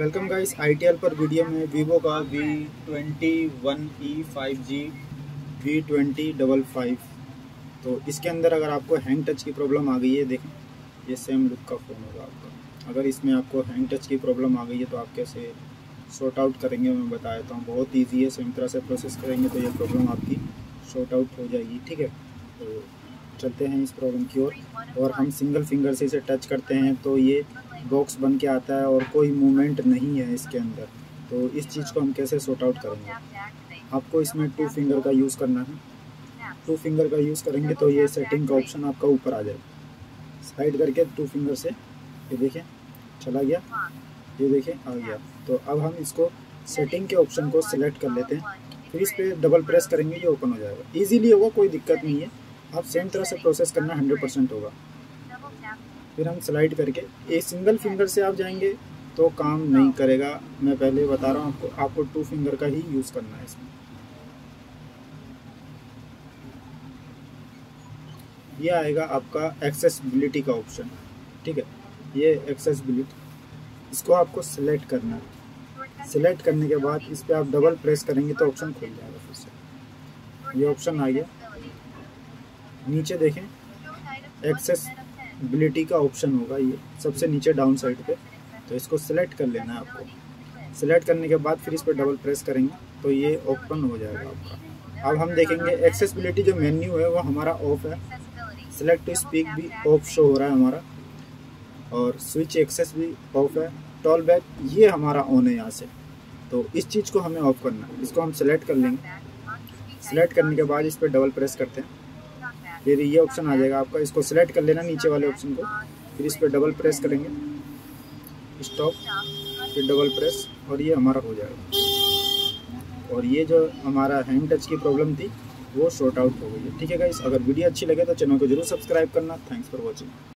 Welcome guys I पर video में Vivo का V twenty one E five G V twenty double five तो इसके अंदर अगर आपको हैंग टच की प्रॉब्लम आ गई है, देखें, ये सेम लुक का फ़ोन होगा आपका। अगर इसमें आपको हैंग टच की प्रॉब्लम आ गई है तो आप कैसे शॉर्ट आउट करेंगे, मैं बता देता हूँ। बहुत ईजी है सेम तरह से प्रोसेस करेंगे तो ये प्रॉब्लम आपकी शॉर्ट आउट हो जाएगी, ठीक है? तो चलते हैं इस प्रॉब्लम की ओर। और, हम सिंगल फिंगर से इसे टच करते हैं तो ये बॉक्स बन के आता है और कोई मूवमेंट नहीं है इसके अंदर। तो इस चीज़ को हम कैसे सॉर्ट आउट करेंगे? आपको इसमें टू फिंगर का यूज़ करना है। टू फिंगर का यूज़ करेंगे तो ये सेटिंग का ऑप्शन आपका ऊपर आ जाएगा। साइड करके टू फिंगर से ये देखें चला गया। ये देखें आ गया। तो अब हम इसको सेटिंग के ऑप्शन को सिलेक्ट कर लेते हैं। फिर इस पर डबल प्रेस करेंगे ये ओपन हो जाएगा। ईजीली होगा कोई दिक्कत नहीं है। आप सेम तरह से प्रोसेस करना हंड्रेड परसेंट होगा। फिर हम स्लाइड करके एक सिंगल फिंगर से आप जाएँगे तो काम नहीं करेगा। मैं पहले बता रहा हूँ आपको आपको टू फिंगर का ही यूज़ करना है इसमें। ये आएगा आपका एक्सेसिबिलिटी का ऑप्शन ठीक है? ये एक्सेसिबिलिटी इसको आपको सिलेक्ट करना है। सिलेक्ट करने के बाद इस पर आप डबल प्रेस करेंगे तो ऑप्शन खुल जाएगा फिर से। ये ऑप्शन आ गया। नीचे देखें एक्सेस बिलिटी का ऑप्शन होगा ये, सबसे नीचे डाउन साइड पे। तो इसको सिलेक्ट कर लेना है आपको। सिलेक्ट करने के बाद फिर इस पर डबल प्रेस करेंगे तो ये ओपन हो जाएगा आपका। अब हम देखेंगे एक्सेसिबिलिटी जो मेन्यू है, वो हमारा ऑफ़ है। सिलेक्ट टू स्पीक भी ऑफ़ शो हो रहा है हमारा। और स्विच एक्सेस भी ऑफ़ है। टॉल बैक ये हमारा ऑन है यहाँ से। तो इस चीज़ को हमें ऑफ़ करना है। इसको हम सिलेक्ट कर लेंगे। सिलेक्ट करने के बाद इस पर डबल प्रेस करते हैं। फिर ये ऑप्शन आ जाएगा आपका। इसको सिलेक्ट कर लेना नीचे वाले ऑप्शन को। फिर इस पर डबल प्रेस करेंगे। स्टॉप फिर डबल प्रेस और ये हमारा हो जाएगा। और ये जो हमारा हैंड टच की प्रॉब्लम थी, वो शॉर्ट आउट हो गई है। ठीक है गाइस अगर वीडियो अच्छी लगे तो चैनल को ज़रूर सब्सक्राइब करना। Thanks for watching